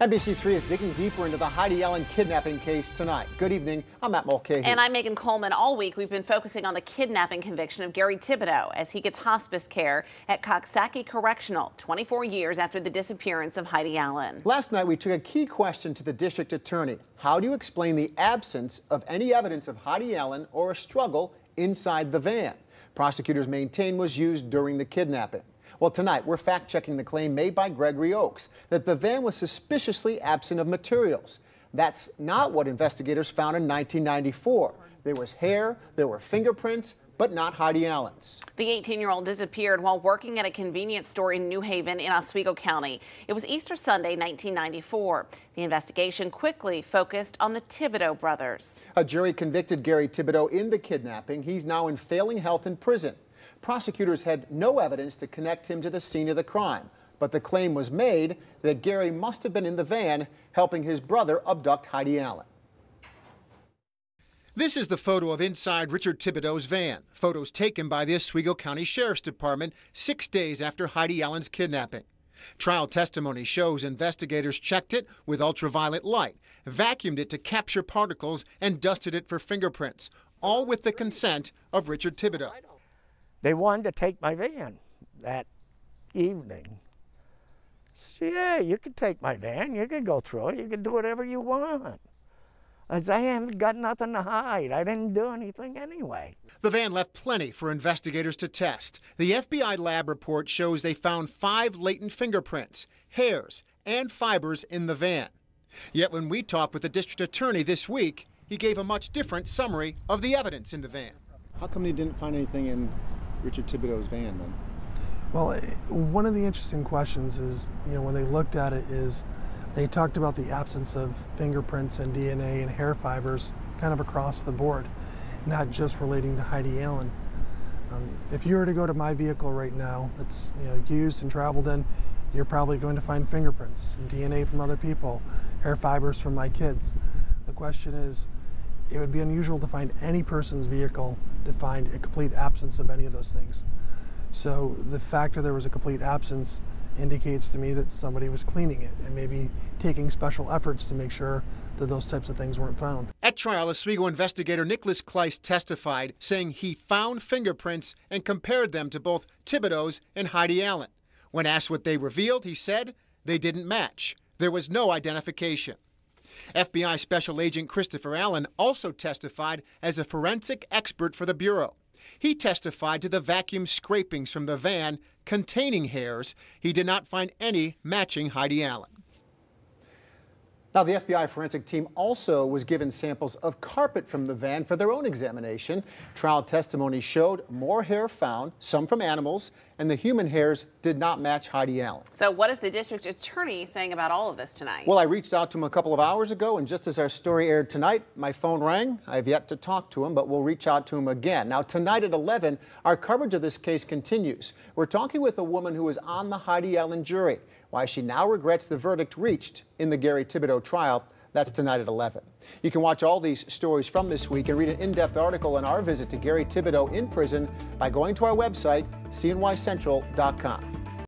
NBC3 is digging deeper into the Heidi Allen kidnapping case tonight. Good evening. I'm Matt Mulcahy. And I'm Megan Coleman. All week, we've been focusing on the kidnapping conviction of Gary Thibodeau as he gets hospice care at Coxsackie Correctional 24 years after the disappearance of Heidi Allen. Last night, we took a key question to the district attorney. How do you explain the absence of any evidence of Heidi Allen or a struggle inside the van? Prosecutors maintain was used during the kidnapping. Well, tonight we're fact checking the claim made by Gregory Oakes that the van was suspiciously absent of materials. That's not what investigators found in 1994. There was hair, there were fingerprints, but not Heidi Allen's. The 18-year-old disappeared while working at a convenience store in New Haven in Oswego County. It was Easter Sunday, 1994. The investigation quickly focused on the Thibodeau brothers. A jury convicted Gary Thibodeau in the kidnapping. He's now in failing health in prison. Prosecutors had no evidence to connect him to the scene of the crime, but the claim was made that Gary must have been in the van helping his brother abduct Heidi Allen. This is the photo of inside Richard Thibodeau's van. Photos taken by the Oswego County Sheriff's Department six days after Heidi Allen's kidnapping. Trial testimony shows investigators checked it with ultraviolet light, vacuumed it to capture particles, and dusted it for fingerprints, all with the consent of Richard Thibodeau. They wanted to take my van that evening. I said, yeah, you can take my van. You can go through it. You can do whatever you want. I said, I haven't got nothing to hide. I didn't do anything anyway. The van left plenty for investigators to test. The FBI lab report shows they found five latent fingerprints, hairs, and fibers in the van. Yet when we talked with the district attorney this week, he gave a much different summary of the evidence in the van. How come he didn't find anything in Richard Thibodeau's van then? Well, eh, one of the interesting questions is, you know, when they looked at it is they talked about the absence of fingerprints and DNA and hair fibers kind of across the board, not just relating to Heidi Allen. Um, if you were to go to my vehicle right now that's you know, used and traveled in, you're probably going to find fingerprints, DNA from other people, hair fibers from my kids. The question is, it would be unusual to find any person's vehicle to find a complete absence of any of those things. So the fact that there was a complete absence indicates to me that somebody was cleaning it and maybe taking special efforts to make sure that those types of things weren't found. At trial, Oswego investigator Nicholas Kleist testified, saying he found fingerprints and compared them to both Thibodeau's and Heidi Allen. When asked what they revealed, he said they didn't match. There was no identification. FBI Special Agent Christopher Allen also testified as a forensic expert for the Bureau. He testified to the vacuum scrapings from the van containing hairs. He did not find any matching Heidi Allen. Now, the FBI forensic team also was given samples of carpet from the van for their own examination. Trial testimony showed more hair found, some from animals, and the human hairs did not match Heidi Allen. So what is the district attorney saying about all of this tonight? Well, I reached out to him a couple of hours ago, and just as our story aired tonight, my phone rang. I have yet to talk to him, but we'll reach out to him again. Now, tonight at 11, our coverage of this case continues. We're talking with a woman who was on the Heidi Allen jury why she now regrets the verdict reached in the Gary Thibodeau trial. That's tonight at 11. You can watch all these stories from this week and read an in-depth article on our visit to Gary Thibodeau in prison by going to our website, cnycentral.com.